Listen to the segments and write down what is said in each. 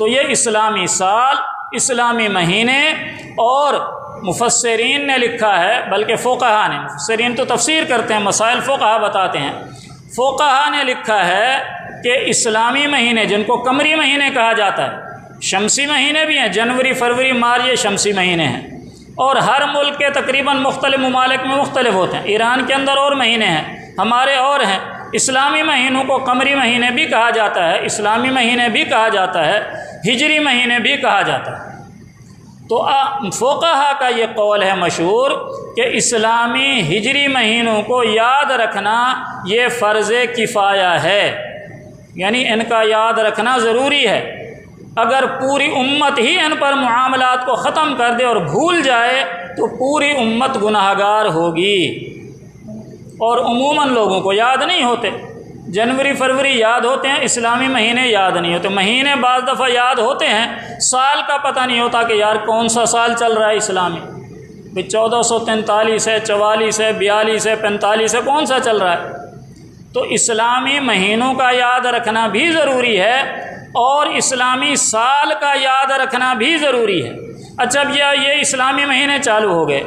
तो ये इस्लामी साल, इस्लामी महीने, और मुफसरीन ने लिखा है, बल्कि फ़ोकहा ने मुफसरीन तो तफसीर करते हैं, मसाइल फ़ोकहा बताते हैं। फ़ोकहा ने लिखा है कि इस्लामी महीने, जिनको कमरी महीने कहा जाता है, शमसी महीने भी हैं, जनवरी, फरवरी, मार्च, ये शमसी महीने हैं। और हर मुल्क के तकरीबन मुख्तलिफ़ ममालिक में मुख्तलिफ़ होते हैं। ईरान के अंदर और महीने हैं, हमारे और हैं। इस्लामी महीनों को कमरी महीने भी कहा जाता है, इस्लामी महीने भी कहा जाता है। हिजरी महीने भी कहा जाता है। तो फ़ोकहा का ये कौल है मशहूर कि इस्लामी हिजरी महीनों को याद रखना ये फ़र्ज़ किफ़ाया है। यानी इनका याद रखना ज़रूरी है। अगर पूरी उम्मत ही इन पर मामलात को ख़त्म कर दे और भूल जाए तो पूरी उम्मत गुनाहगार होगी। और उमूमन लोगों को याद नहीं होते। जनवरी फरवरी याद होते हैं, इस्लामी महीने याद नहीं होते। महीने बाज़ दफ़ा याद होते हैं, साल का पता नहीं होता कि यार कौन सा साल चल रहा है इस्लामी। भाई चौदह सौ तैंतालीस है, चवालीस है, बयालीस है, पैंतालीस है, कौन सा चल रहा है? तो इस्लामी महीनों का याद रखना भी ज़रूरी है और इस्लामी साल का याद रखना भी ज़रूरी है। अच्छा भैया ये इस्लामी महीने चालू हो गए।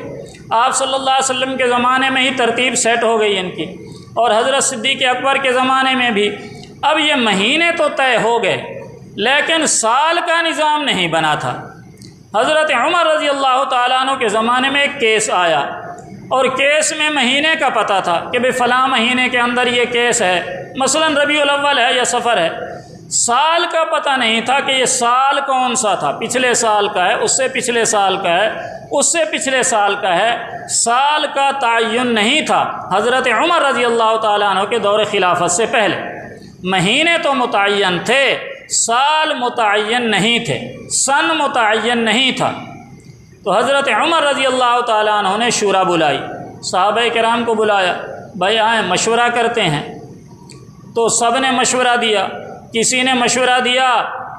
आप सल्लल्लाहु अलैहि वसल्लम के ज़माने में ही तरतीब सेट हो गई इनकी। और हज़रत सिद्दीक अकबर के ज़माने में भी। अब ये महीने तो तय हो गए, लेकिन साल का निज़ाम नहीं बना था। हज़रत उमर रज़ी अल्लाह तु के ज़माने में एक केस आया, और केस में महीने का पता था कि भाई फ़लाँ महीने के अंदर ये केस है। मसलन रबी अव्वल है या सफ़र है। साल का पता नहीं था कि ये साल कौन सा था। पिछले साल का है, उससे पिछले साल का है। उससे पिछले साल का है। साल का तयन नहीं था। हज़रत उमर रज़ी अल्लाह तु के दौर खिलाफत से पहले। महीने तो मुतन थे, साल मुतन नहीं थे, सन मुतन नहीं था। तो हज़रत उमर रज़ी अल्लाह तु ने शूरा बुलाई। साहब कराम को बुलाया, भाई आए, मशवरा करते हैं। तो सबने मशवरा दिया। किसी ने मशवरा दिया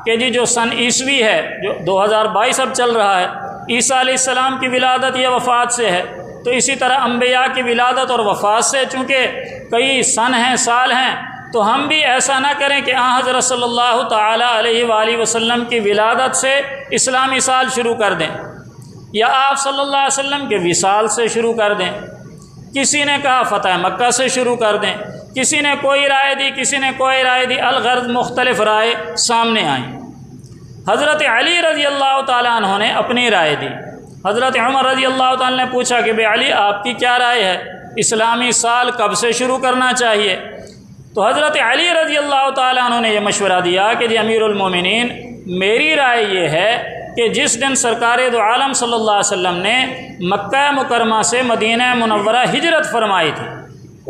कि जी जो सन ईसवी है, जो 2022 अब चल रहा है ईसा सलाम की विलादत या वफ़ात से है। तो इसी तरह अम्बिया की विलादत और वफ़ात से, चूँकि कई सन हैं, साल हैं तो हम भी ऐसा ना करें कि आ हज़रत सल्लल्लाहु अलैहि वसल्लम की विलादत से इस्लामी साल शुरू कर दें, या आप अलैहि वसल्लम के विसाल से शुरू कर दें। किसी ने कहा, फ़तेह मक्का से शुरू कर दें। किसी ने कोई राय दी, किसी ने कोई राय दी, अलगर्द मुख्तलिफ़ राय सामने आई। हज़रत अली रज़ी अल्लाह तु ने अपनी राय दी। हज़रत उमर रज़ी अल्लाह तु ने पूछा कि भाई अली, आपकी क्या राय है? इस्लामी साल कब से शुरू करना चाहिए? तो हज़रत अली रज़ी अल्लाह तु ने यह मशवरा दिया कि, जी अमीरमिन मेरी राय ये है कि जिस दिन सरकार दो आलम अलैहि वसल्लम ने मक्का मुकरमा से मदीना मनवरा हिजरत फरमाई थी,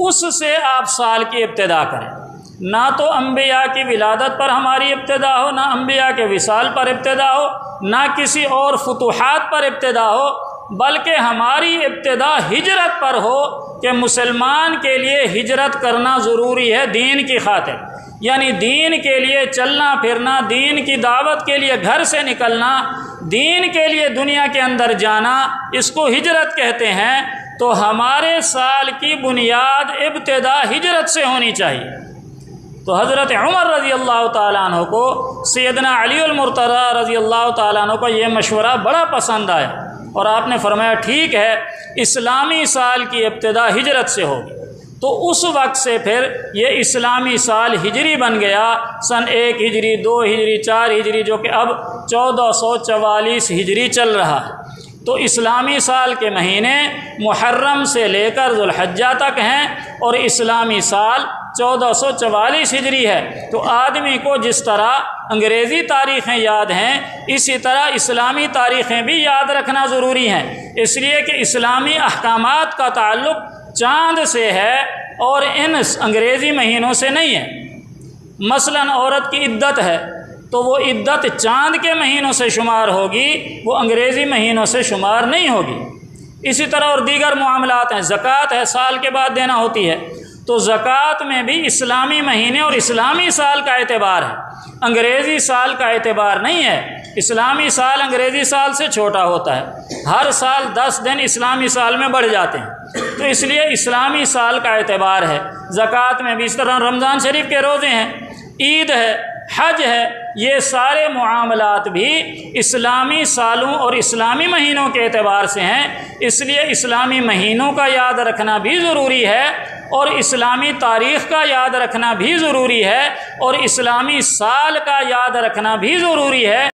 उससे आप साल की इब्तदा करें। ना तो अम्बिया की विलादत पर हमारी इब्तदा हो, ना अम्बिया के विसाल पर इब्तदा हो, ना किसी और फतूहत पर इब्तदा हो, बल्कि हमारी इब्तदा हिजरत पर हो कि मुसलमान के लिए हिजरत करना ज़रूरी है दीन की खातिर। यानी दीन के लिए चलना, फिरना, दीन की दावत के लिए घर से निकलना, दीन के लिए दुनिया के अंदर जाना, इसको हिजरत कहते हैं। तो हमारे साल की बुनियाद इब्तदा हिजरत से होनी चाहिए। तो हज़रत उमर रज़ी अल्लाह तु को सैदना अलीमरतरा रज़ी अल्लाह तु को ये मशवरा बड़ा पसंद आया और आपने फरमाया, ठीक है, इस्लामी साल की इब्तदा हिजरत से होगी। तो उस वक्त से फिर ये इस्लामी साल हिजरी बन गया, सन एक हिजरी, दो हिजरी, चार हिजरी, जो कि अब चौदह सौ चवालीस हिजरी चल रहा है। तो इस्लामी साल के महीने मुहर्रम से लेकर जुल्हज्जा तक हैं और इस्लामी साल चौदह सौ चवालीस हिजरी है। तो आदमी को जिस तरह अंग्रेज़ी तारीख़ें याद हैं, इसी तरह इस्लामी तारीख़ें भी याद रखना ज़रूरी हैं। इसलिए कि इस्लामी अहकाम का ताल्लुक़ चाँद से है और इन अंग्रेज़ी महीनों से नहीं है। मसलन औरत की इद्दत है तो वो इद्दत चाँद के महीनों से शुमार होगी, वो अंग्रेज़ी महीनों से शुमार नहीं होगी। इसी तरह और दीगर मामलात हैं, ज़क़़त है, साल के बाद देना होती है। तो ज़क़़त में भी इस्लामी महीने और इस्लामी साल का एतबार है। अंग्रेज़ी साल का एतबार नहीं है। इस्लामी साल अंग्रेज़ी साल से छोटा होता है। हर साल दस दिन इस्लामी साल में बढ़ जाते हैं। तो इसलिए इस्लामी साल का एतबार है। ज़क़़त में भी इस तरह रमज़ान शरीफ के रोज़े हैं। ईद है, हज है, ये सारे मामलात भी इस्लामी सालों और इस्लामी महीनों के अतबार से हैं। इसलिए इस्लामी महीनों का याद रखना भी ज़रूरी है। और इस्लामी तारीख़ का याद रखना भी ज़रूरी है और इस्लामी साल का याद रखना भी ज़रूरी है।